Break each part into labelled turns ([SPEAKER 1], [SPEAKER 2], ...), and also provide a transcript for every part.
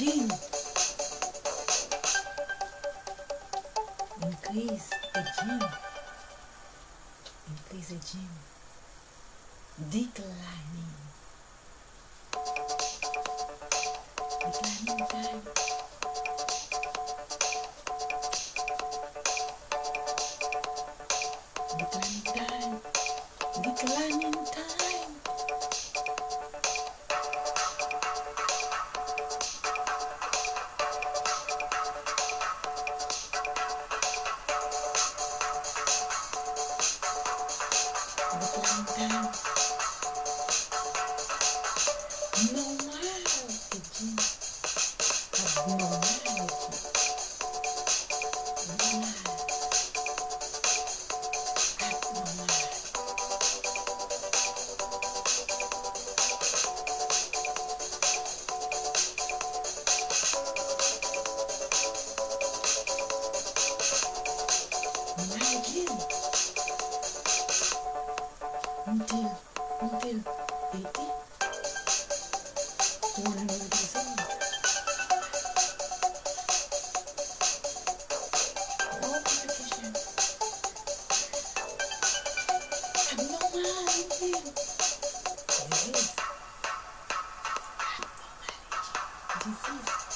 [SPEAKER 1] gene increase again increase again declining. Declining time. Declining time. Declining time. disease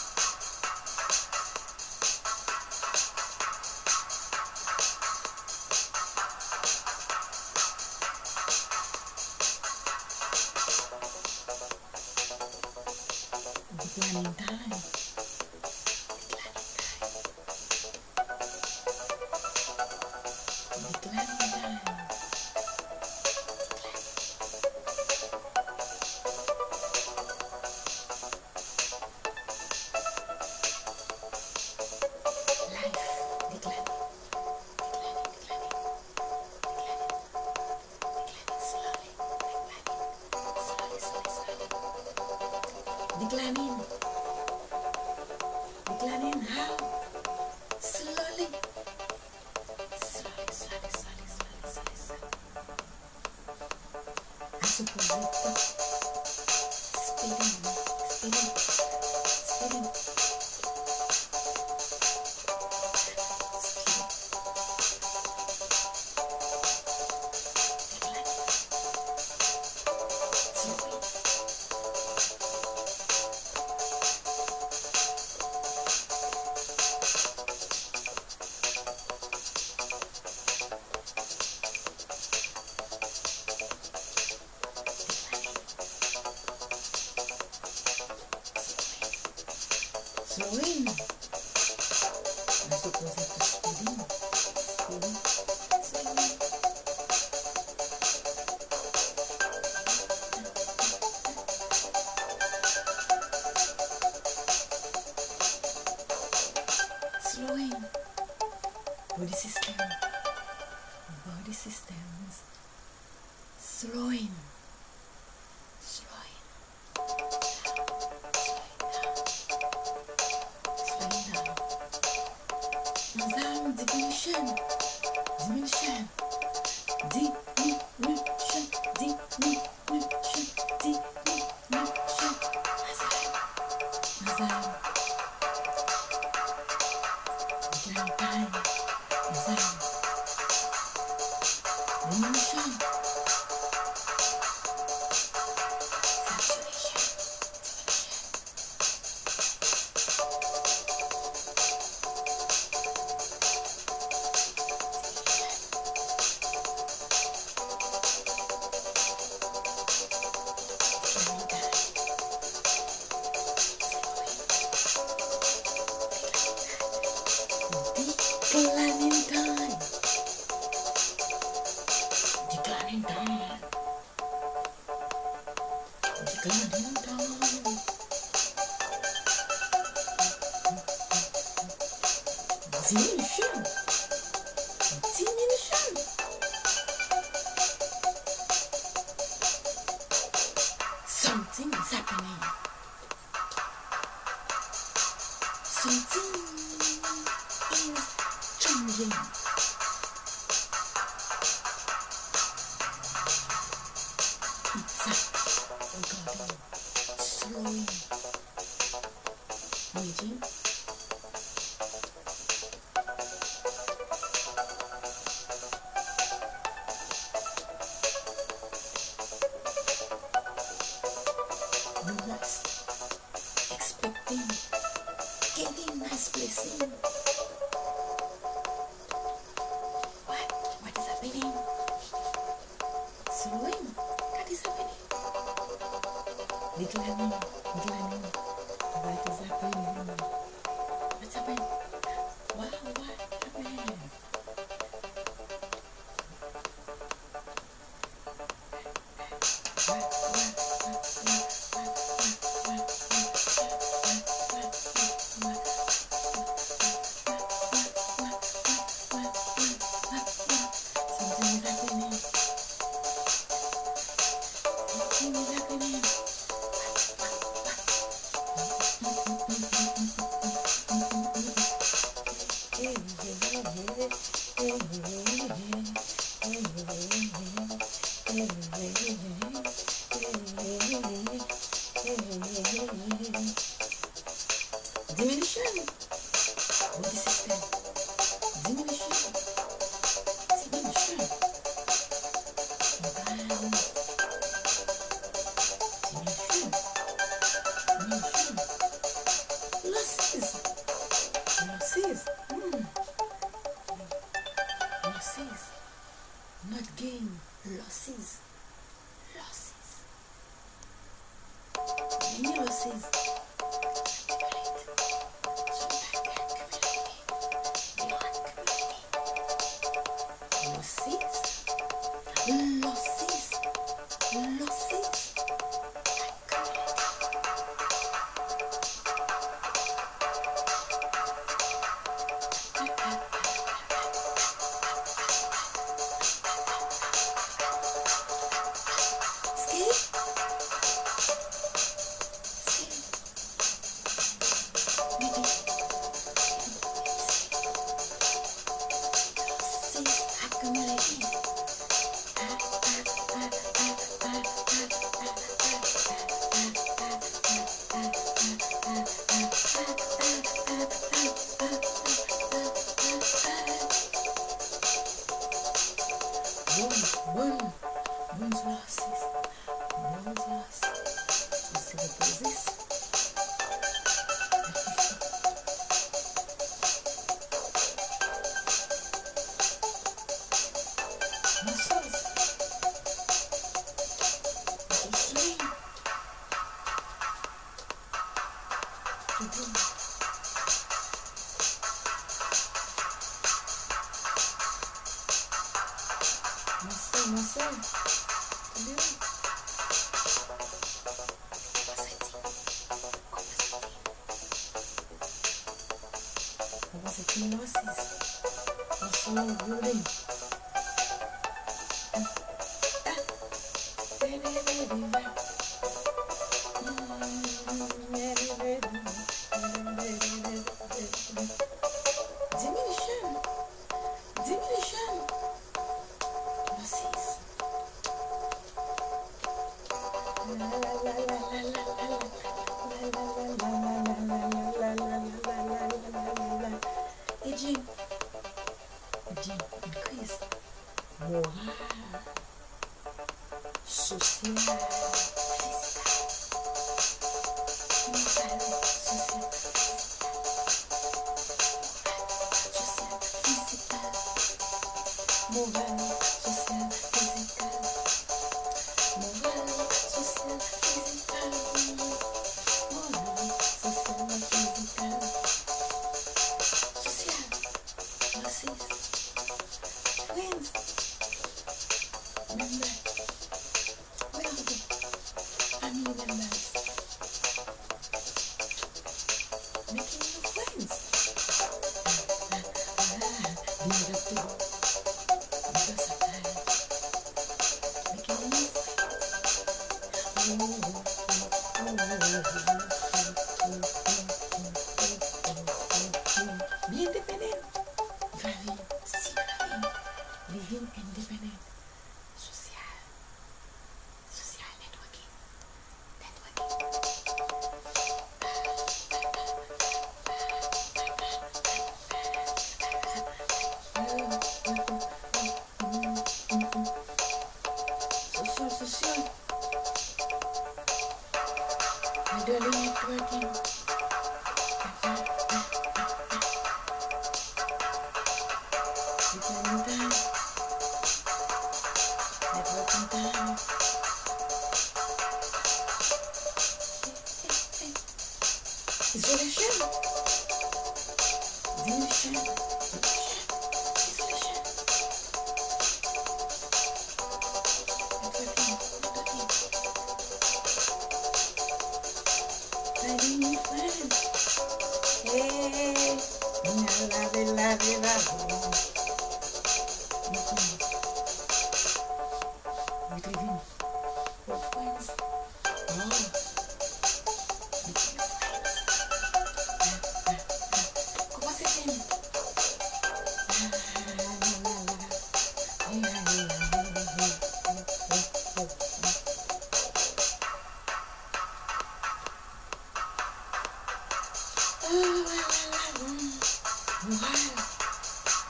[SPEAKER 1] 뭐하요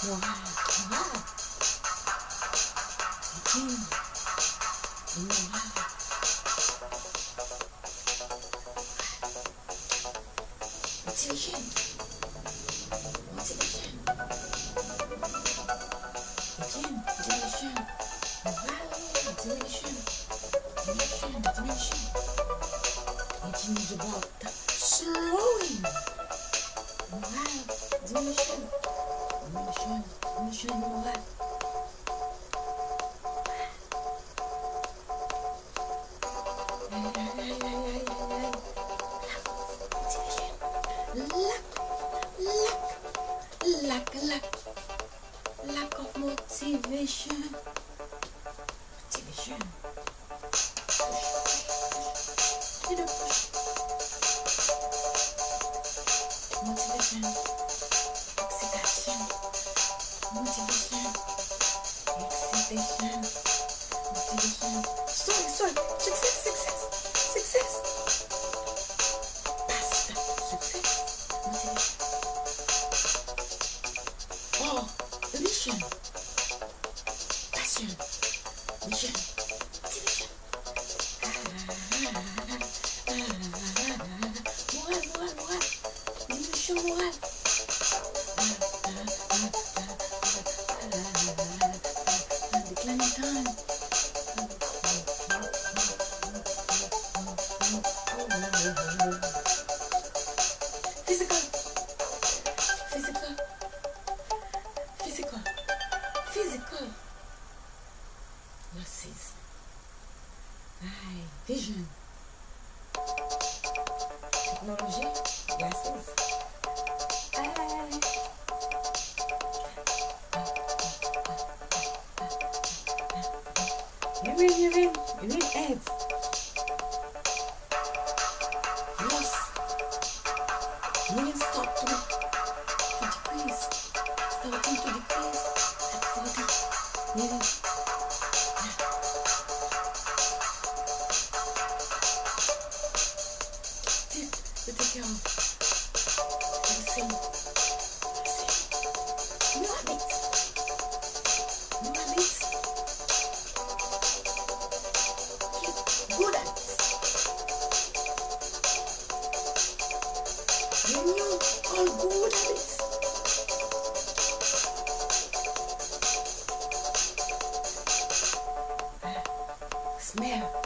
[SPEAKER 1] 뭐하요 뭐하요 smell.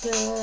[SPEAKER 1] 같은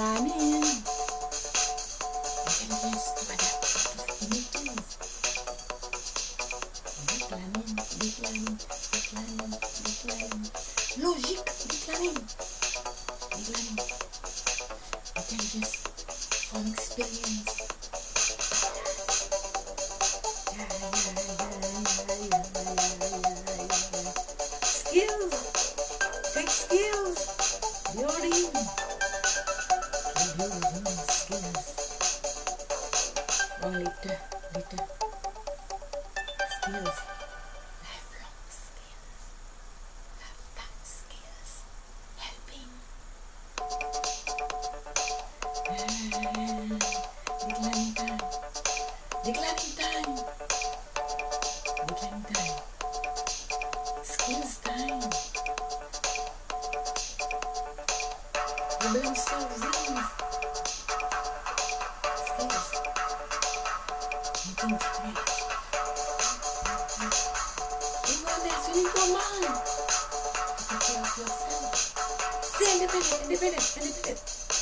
[SPEAKER 1] independent, independent, independent,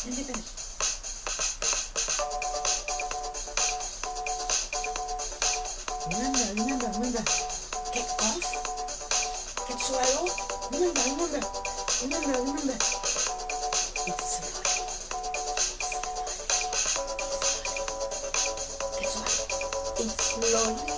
[SPEAKER 1] independent. Remember, remember, remember. Get off. Get swallow. Remember, remember, remember, remember. It's slowly. It's slowly. It's slowly.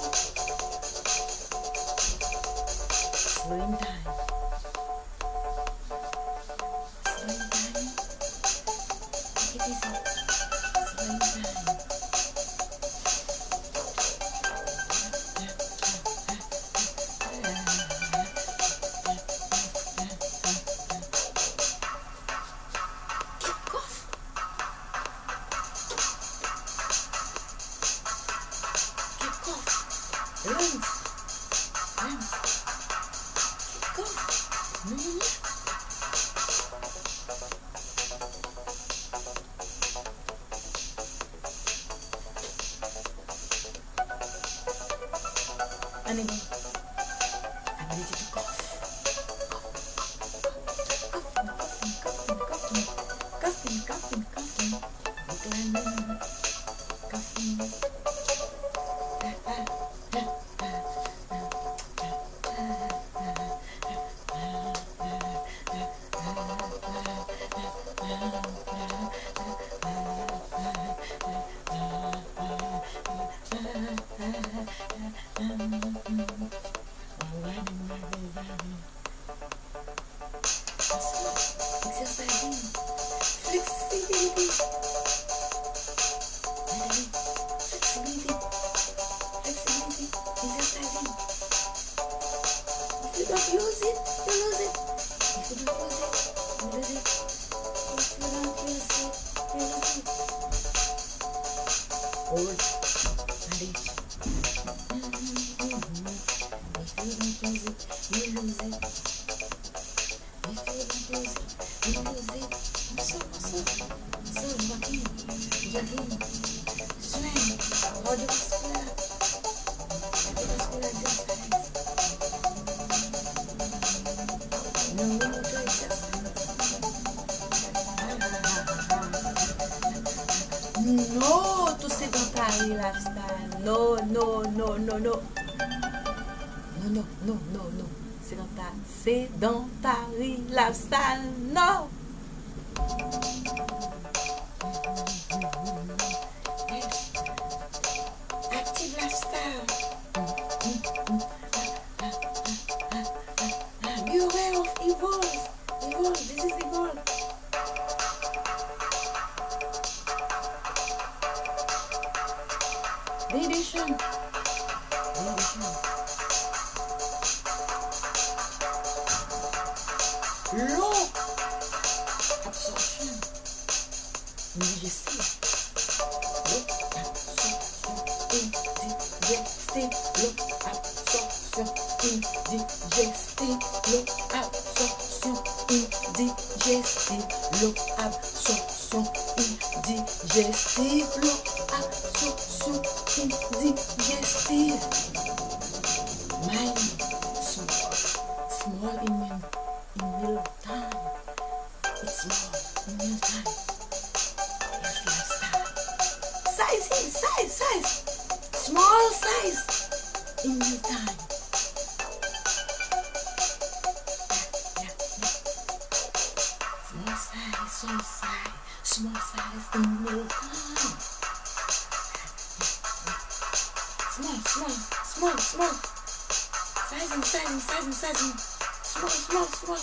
[SPEAKER 1] Small, small, small.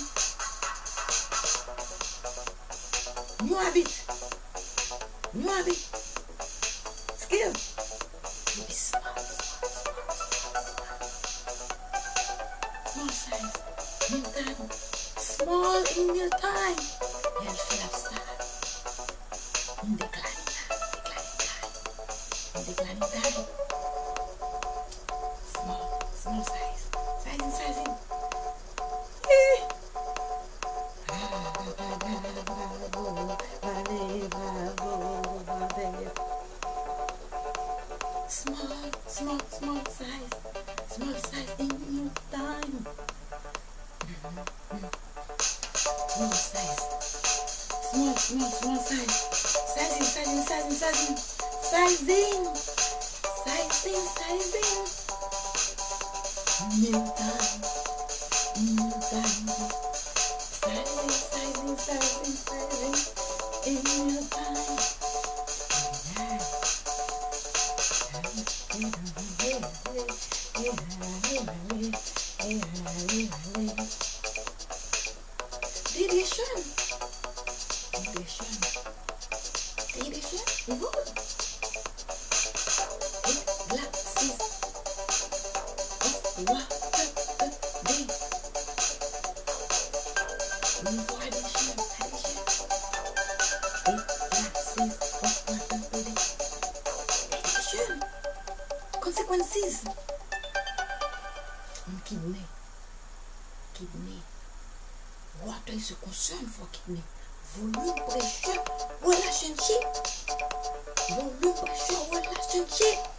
[SPEAKER 1] New habit. New habit. Skill. Be smart. Small size. Time. Small in your time. Healthy. In declining time. Time. In time. jeunes vont kidney. Volume pressure, relationship. Volume pressure, relationship.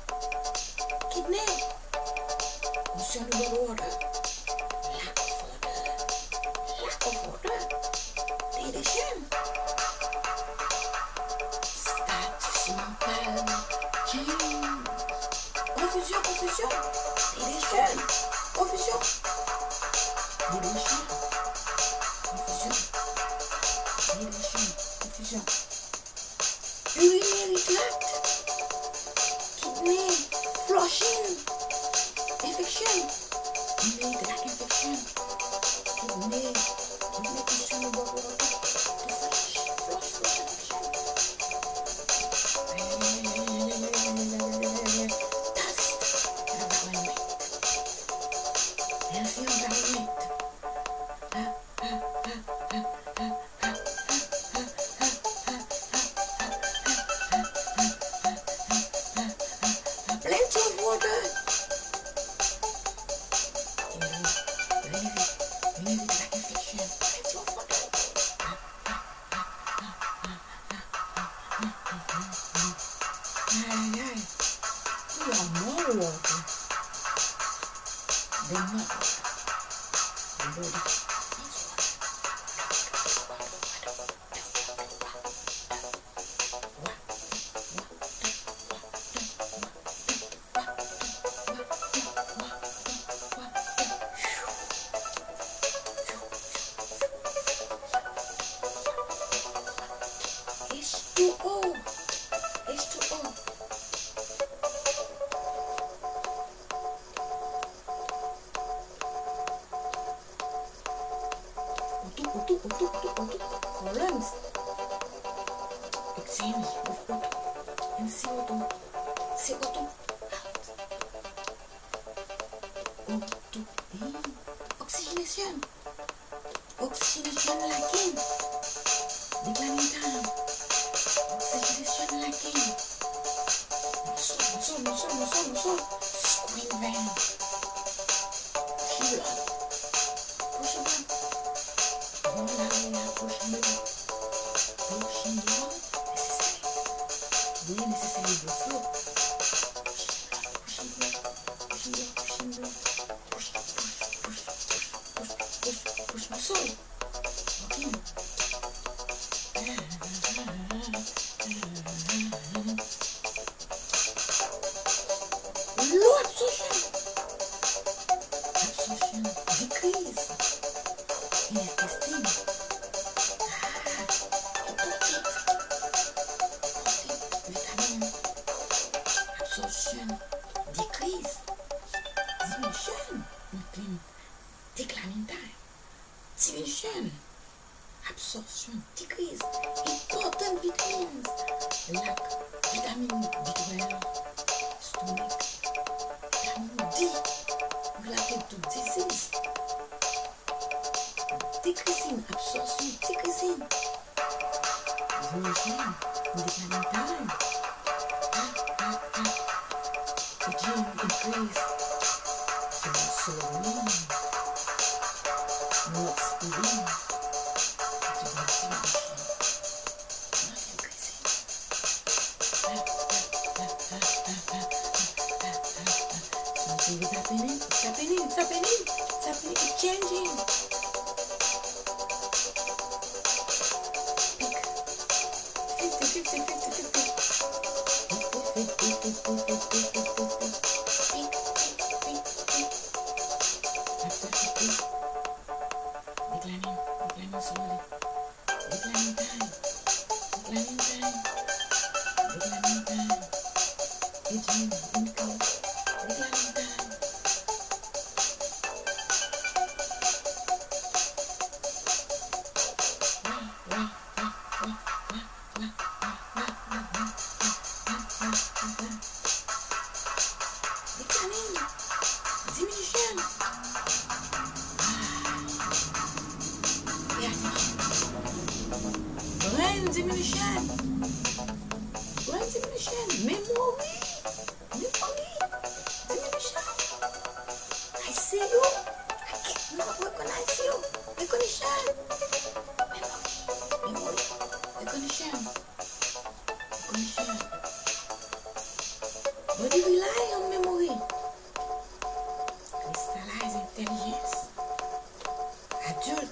[SPEAKER 1] It's happening? It's happening, it's happening, it's happening, it's changing.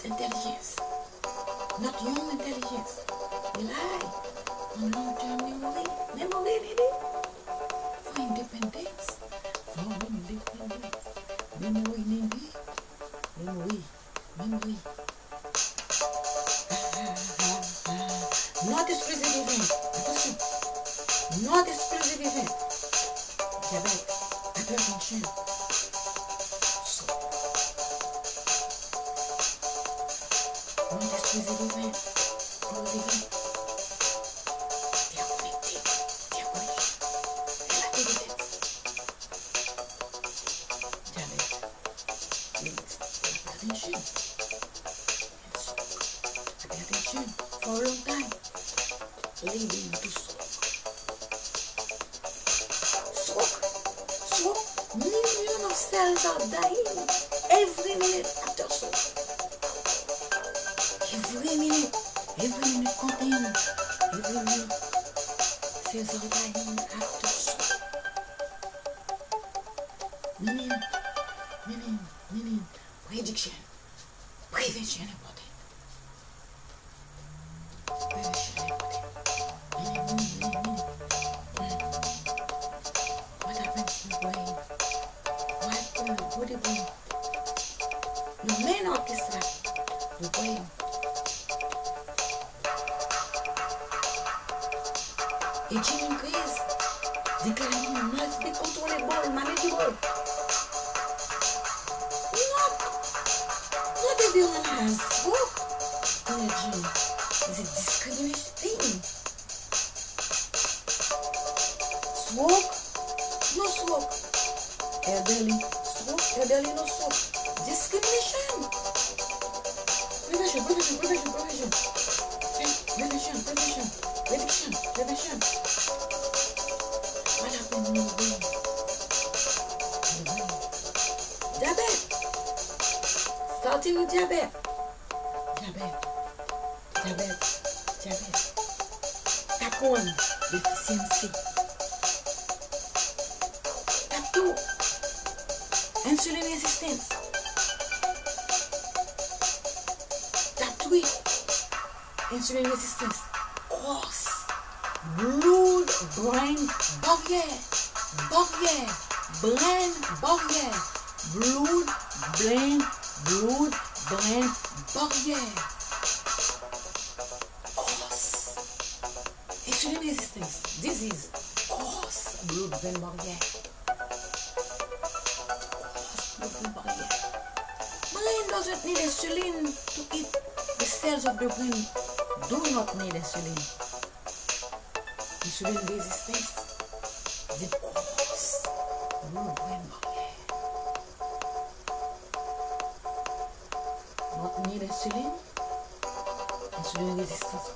[SPEAKER 1] intelligence, not your intelligence. rely on long-term memory, memory, tribuno. No me enaltecerá do goião. E cine încăiesc de care nu de controle bom manage bol. Nu, nu devii un nascu, spune Jim. Zi, discriminești bine. Suoc, nu suoc, é dele. rebel innocent. Discrimination. Revision, revision, revision, revision. See, revision, revision, revision, revision. What happened in your brain? Diabetes. Starting with diabetes. Diabetes. Diabetes. Diabetes. Takuan. Deficiency. Insulin resistance. Cause blood-brain barrier. Barrier. Brain barrier. Blood, brain, blood, brain barrier. Cause insulin resistance. Disease. Cause blood-brain barrier. Cause blood-brain barrier. Brain doesn't need insulin to eat. The cells of the brain do not need insulin. Insulin resistance is the cause blood-brain barrier. Not need insulin. Insulin resistance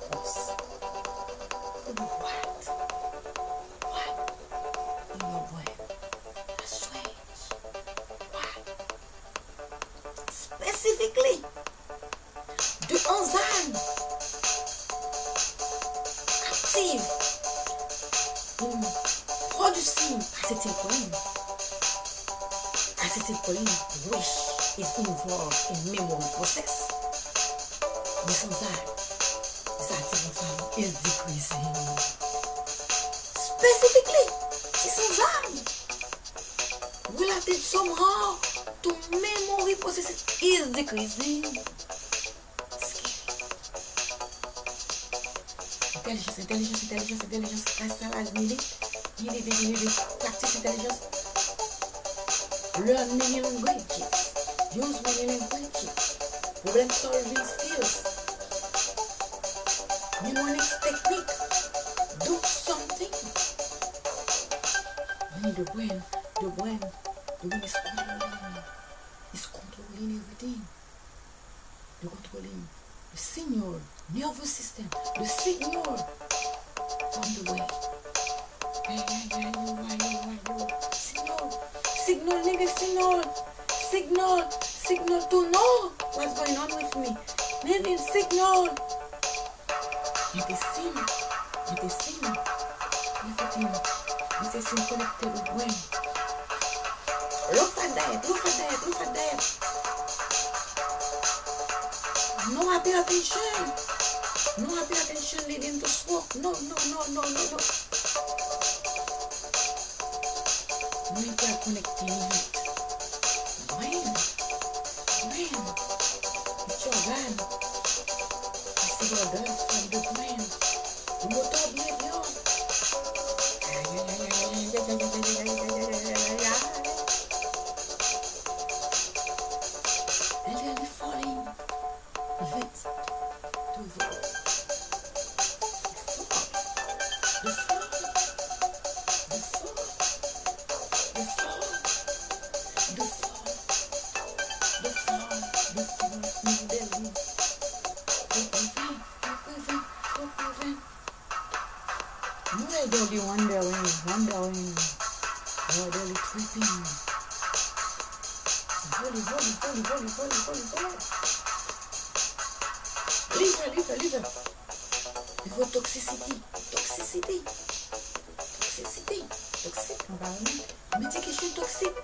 [SPEAKER 1] This enzyme, this active enzyme is decreasing. Specifically, this enzyme related somehow to memory processes is decreasing. Intelligence, intelligence, intelligence, intelligence. Installage needed. Needed, needed, needed. Practice intelligence. Learn many languages. Use many languages. Problem solving skills. Mnemonics technique. Do something. When the brain, the brain, the brain is controlling, is controlling everything. The controlling the signal, nervous system, the signal from the way. Signal, signal, nigga, signal, signal, signal to know what's going on with me. Nigga, signal. Je t'estime, je t'estime. Lève-toi, this is connected when. Look at that, look at that, look at that. No happy attention. No attention leading to smoke. No, no, no, no, no, no. Maybe bordel est. Vole, vole, vole, vole, vole, vole. Lisa, Lisa, Lisa. Toxicity, toxicity. Toxicity, toxique environment. Medication toxique.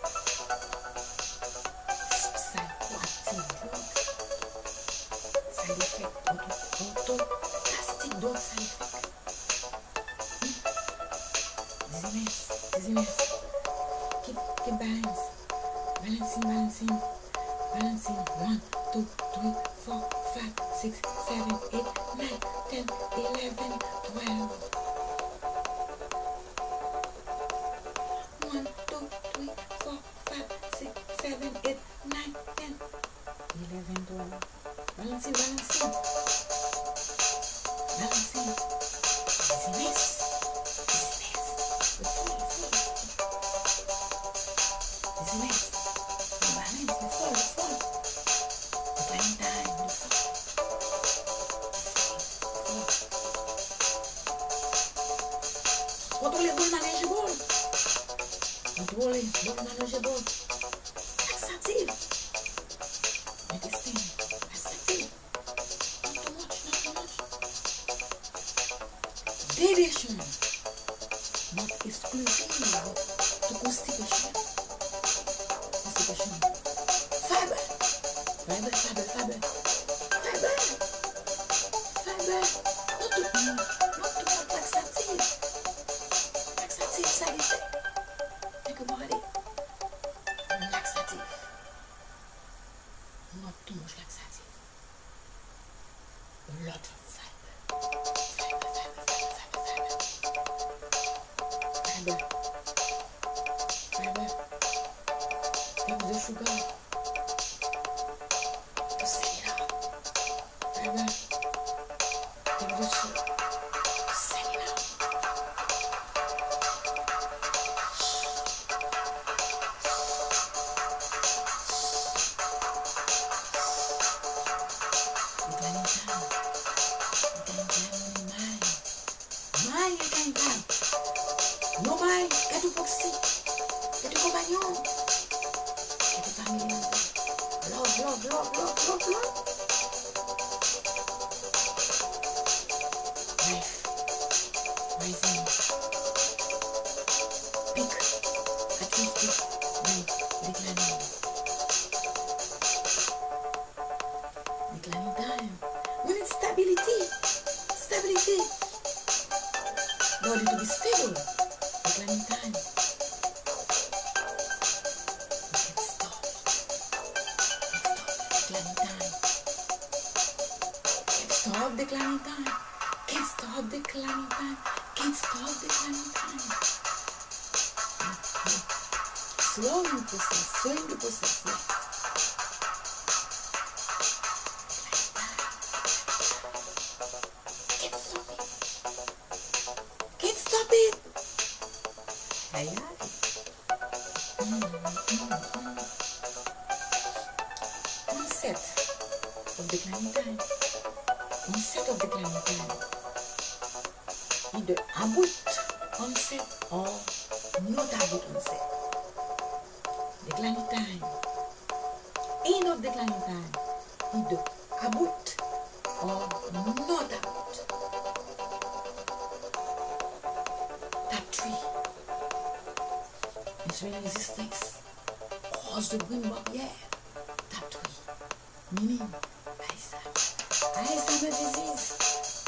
[SPEAKER 1] Psychoactive drugs. Side effect, auto, auto. boleh, boleh, boleh, boleh, boleh, boleh, boleh, boleh, toxiques c'est de compagnons c'est de familles. Love, love, love, love, love, love. Bref. No doubt, that tree. Its very existence caused the wind up, yeah, that tree. Meaning, Isaac, Isaac, the disease,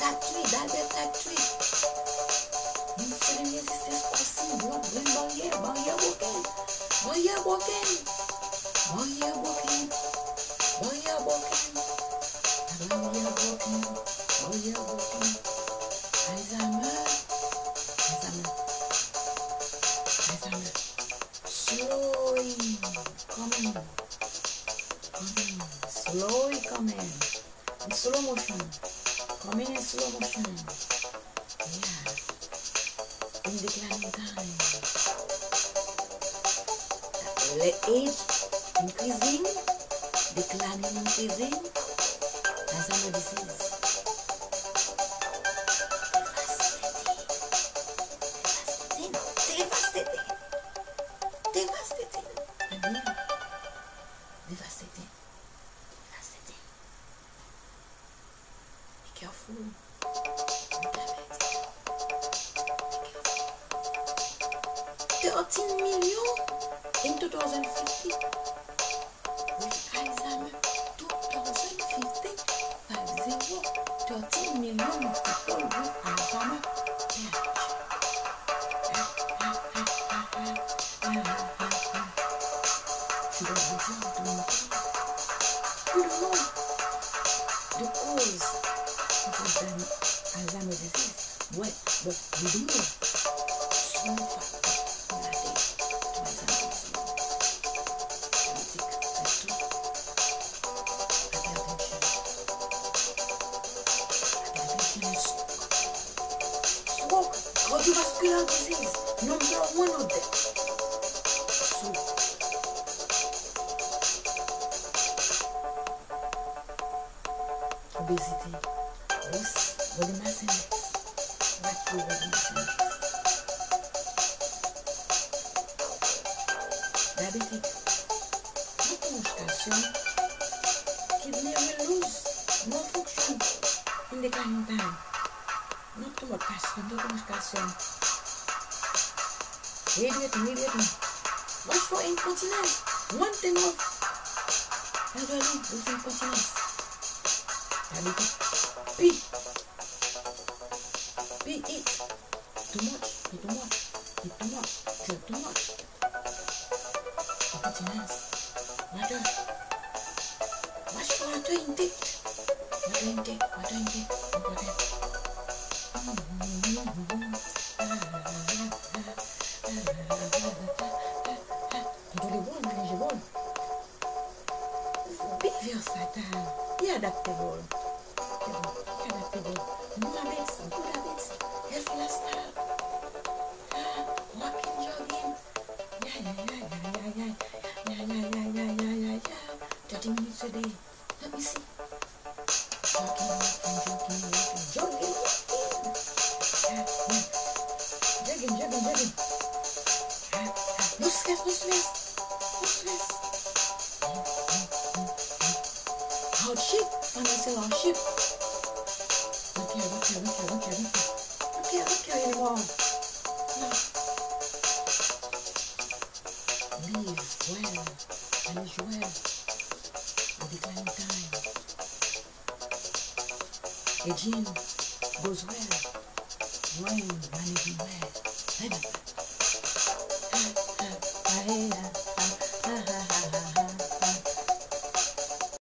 [SPEAKER 1] that tree, that, that, that tree. Its very existence causing the wind up, yeah, but yeah, walking, but yeah, walking. Too much,